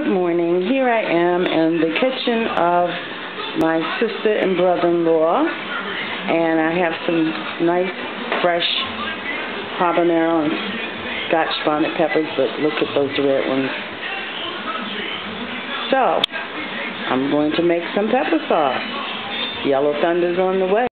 Good morning. Here I am in the kitchen of my sister and brother-in-law, and I have some nice, fresh habanero and scotch bonnet peppers, but look at those red ones. So, I'm going to make some pepper sauce. Yellow Thunder's on the way.